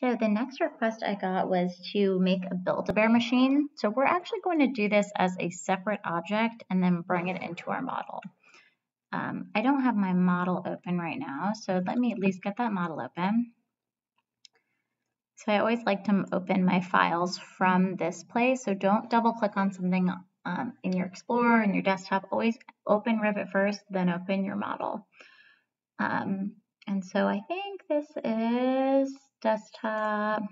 So the next request I got was to make a Build-A-Bear machine. So we're actually going to do this as a separate object and then bring it into our model. Um, I don't have my model open right now, so let me at least get that model open. So I always like to open my files from this place, so don't double click on something um, in your Explorer, in your desktop. Always open Revit first, then open your model. Um, and so I think this is desktop.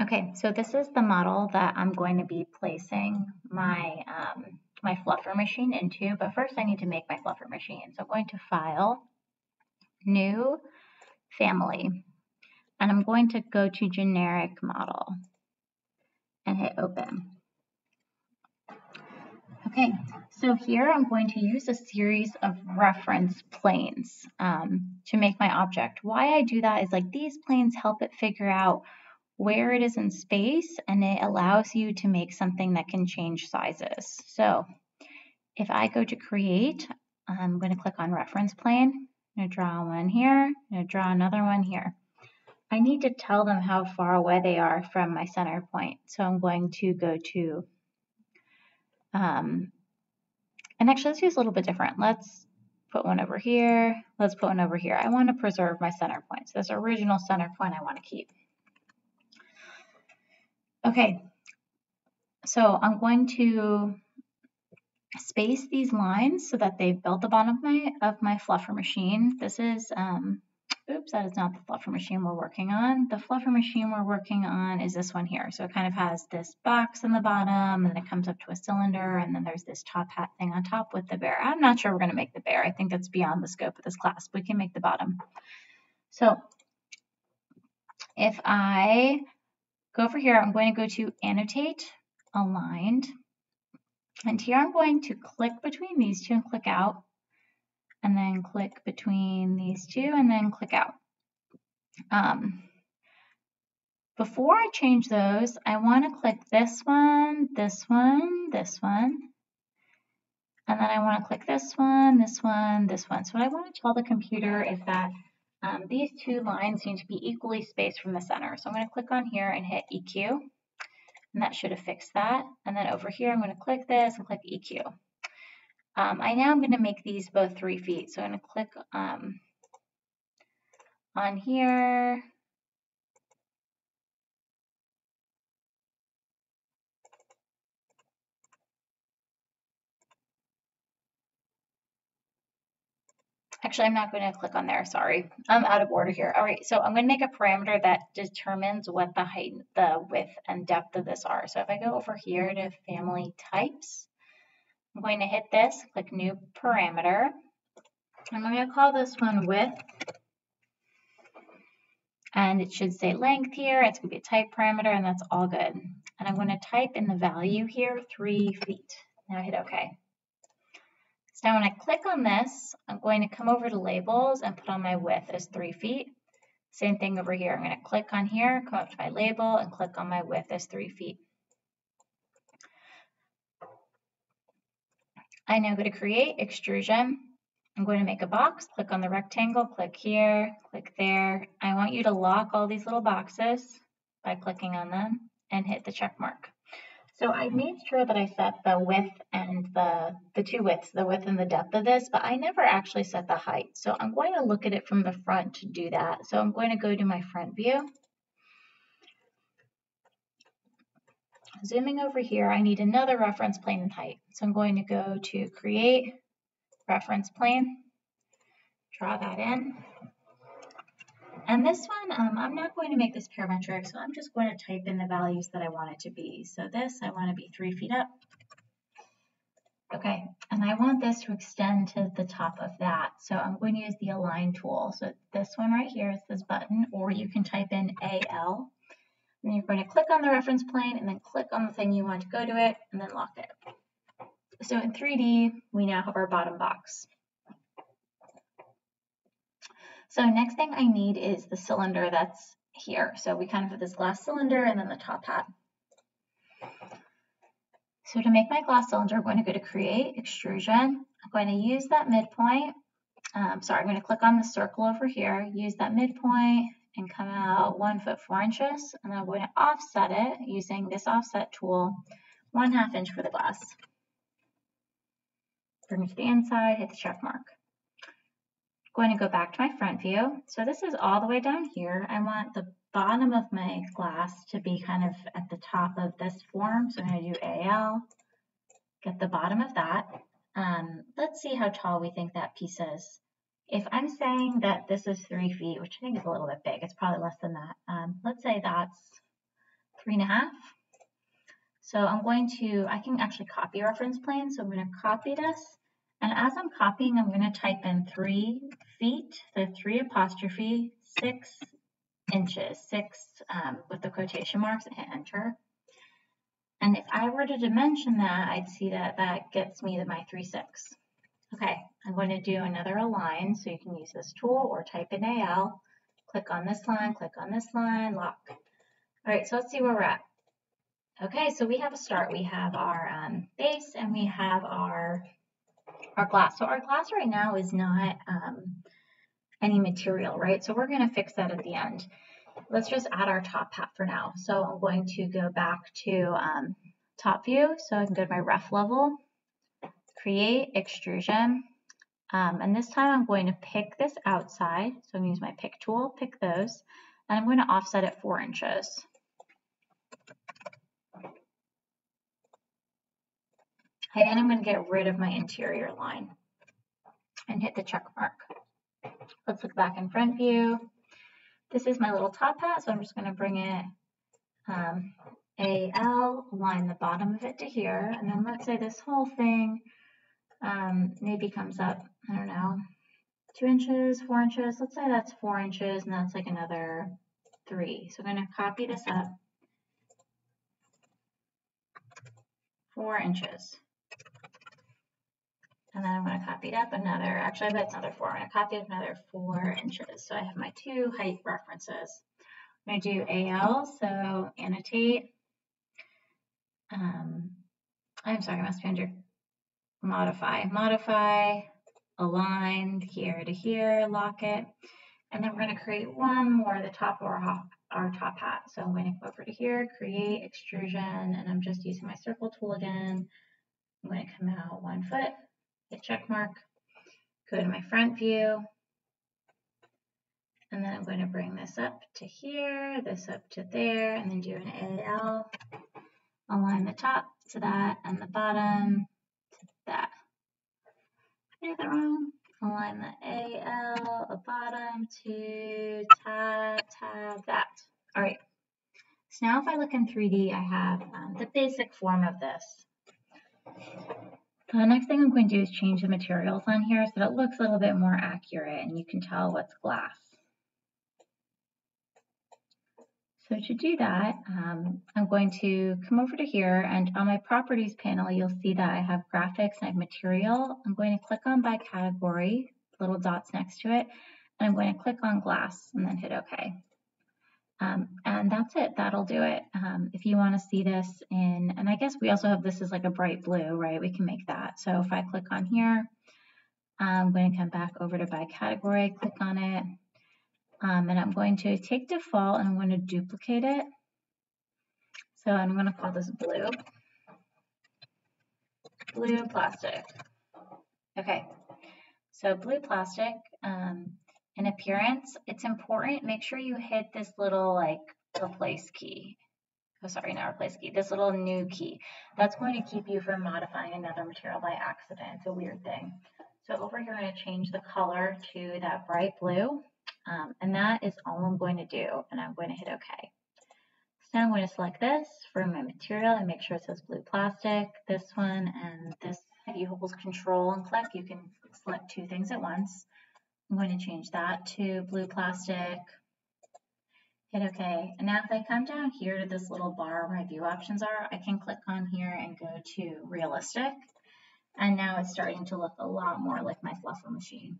Okay, so this is the model that I'm going to be placing my, um, my fluffer machine into, but first I need to make my fluffer machine. So I'm going to File, New, Family, and I'm going to go to Generic Model and hit Open. Okay, so here I'm going to use a series of reference planes um, to make my object. Why I do that is like these planes help it figure out where it is in space and it allows you to make something that can change sizes. So if I go to create, I'm going to click on reference plane. I'm going to draw one here, I'm going to draw another one here. I need to tell them how far away they are from my center point. So I'm going to go to um, and actually, let's use a little bit different. Let's put one over here. Let's put one over here. I want to preserve my center point. So this original center point I want to keep. Okay, so I'm going to space these lines so that they build the bottom of my of my fluffer machine. This is um, oops, that is not the fluffer machine we're working on. The fluffer machine we're working on is this one here. So it kind of has this box in the bottom and it comes up to a cylinder and then there's this top hat thing on top with the bear. I'm not sure we're going to make the bear. I think that's beyond the scope of this class. We can make the bottom. So if I go over here, I'm going to go to annotate, aligned. And here I'm going to click between these two and click out and then click between these two and then click out. Um, before I change those, I want to click this one, this one, this one, and then I want to click this one, this one, this one. So what I want to tell the computer is that um, these two lines need to be equally spaced from the center. So I'm going to click on here and hit EQ, and that should have fixed that. And then over here, I'm going to click this and click EQ. Um, I now am going to make these both three feet. So I'm going to click um, on here. Actually, I'm not going to click on there. Sorry. I'm out of order here. All right. So I'm going to make a parameter that determines what the height, the width, and depth of this are. So if I go over here to family types, I'm going to hit this, click new parameter. I'm going to call this one width. And it should say length here. It's going to be a type parameter, and that's all good. And I'm going to type in the value here, three feet. Now hit OK. So now when I click on this, I'm going to come over to labels and put on my width as three feet. Same thing over here. I'm going to click on here, come up to my label, and click on my width as three feet. I now go to create extrusion. I'm going to make a box, click on the rectangle, click here, click there. I want you to lock all these little boxes by clicking on them and hit the check mark. So I hmm. made sure that I set the width and the, the two widths, the width and the depth of this, but I never actually set the height. So I'm going to look at it from the front to do that. So I'm going to go to my front view Zooming over here, I need another reference plane and height. So I'm going to go to create reference plane, draw that in. And this one, um, I'm not going to make this parametric, so I'm just going to type in the values that I want it to be. So this, I want to be three feet up. Okay, and I want this to extend to the top of that. So I'm going to use the align tool. So this one right here is this button, or you can type in AL you're going to click on the reference plane and then click on the thing you want to go to it and then lock it. So in 3D, we now have our bottom box. So next thing I need is the cylinder that's here. So we kind of have this glass cylinder and then the top hat. So to make my glass cylinder, I'm going to go to create extrusion. I'm going to use that midpoint. Um, sorry, I'm going to click on the circle over here, use that midpoint and come out one foot four inches. And I'm going to offset it using this offset tool, one half inch for the glass. Bring it to the inside, hit the check mark. I'm going to go back to my front view. So this is all the way down here. I want the bottom of my glass to be kind of at the top of this form. So I'm going to do AL, get the bottom of that. Um, let's see how tall we think that piece is. If I'm saying that this is three feet, which I think is a little bit big, it's probably less than that. Um, let's say that's three and a half. So I'm going to, I can actually copy reference plane. So I'm going to copy this. And as I'm copying, I'm going to type in three feet, the three apostrophe, six inches, six um, with the quotation marks and hit enter. And if I were to dimension that, I'd see that that gets me to my 3, 6. Okay, I'm going to do another align, so you can use this tool or type in AL. Click on this line, click on this line, lock. All right, so let's see where we're at. Okay, so we have a start. We have our um, base and we have our, our glass. So our glass right now is not um, any material, right? So we're going to fix that at the end. Let's just add our top hat for now. So I'm going to go back to um, top view. So I can go to my ref level, create extrusion. Um, and this time I'm going to pick this outside. So I'm going to use my pick tool, pick those. And I'm going to offset it four inches. And I'm going to get rid of my interior line and hit the check mark. Let's look back in front view. This is my little top hat, so I'm just going to bring it um, AL, line the bottom of it to here, and then let's say this whole thing um, maybe comes up, I don't know, two inches, four inches. Let's say that's four inches, and that's like another three. So I'm going to copy this up. Four inches. And then I'm going to copy it up another, actually I bet it's another four. I'm going to copy it another four inches. So I have my two height references. I'm going to do AL, so annotate. Um, I'm sorry, I must be under modify. Modify, align here to here, lock it. And then we're going to create one more, the top of our, our top hat. So I'm going to go over to here, create extrusion, and I'm just using my circle tool again. I'm going to come out one foot, hit check mark, go to my front view, and then I'm going to bring this up to here, this up to there, and then do an AL. Align the top to that and the bottom. Align the AL, the bottom to tab, tab, that. All right. So now if I look in 3D, I have um, the basic form of this. The next thing I'm going to do is change the materials on here so that it looks a little bit more accurate and you can tell what's glass. So to do that, um, I'm going to come over to here and on my properties panel, you'll see that I have graphics and I have material. I'm going to click on by category, little dots next to it, and I'm going to click on glass and then hit OK. Um, and that's it, that'll do it. Um, if you want to see this in, and I guess we also have this as like a bright blue, right? We can make that. So if I click on here, I'm going to come back over to by category, click on it, um, and I'm going to take default and I'm going to duplicate it. So I'm going to call this blue. Blue plastic. Okay, so blue plastic. Um, in appearance, it's important, make sure you hit this little like replace key. Oh, sorry, not replace key, this little new key. That's going to keep you from modifying another material by accident. It's a weird thing. So over here, I'm going to change the color to that bright blue. Um, and that is all I'm going to do. And I'm going to hit OK. So now I'm going to select this for my material and make sure it says blue plastic, this one, and this. If you hold control and click, you can select two things at once. I'm going to change that to blue plastic. Hit OK. And now if I come down here to this little bar where my view options are, I can click on here and go to realistic. And now it's starting to look a lot more like my fluffer machine.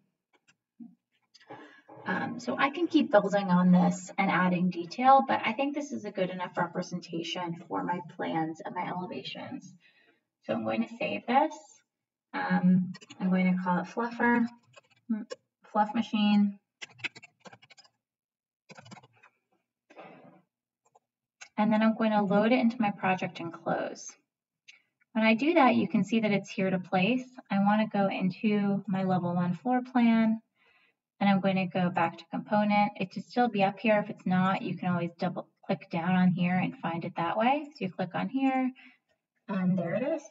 Um, so I can keep building on this and adding detail, but I think this is a good enough representation for my plans and my elevations. So I'm going to save this. Um, I'm going to call it Fluffer, Fluff Machine. And then I'm going to load it into my project and close. When I do that, you can see that it's here to place. I want to go into my level one floor plan and I'm going to go back to component. It should still be up here. If it's not, you can always double click down on here and find it that way. So you click on here and there it is.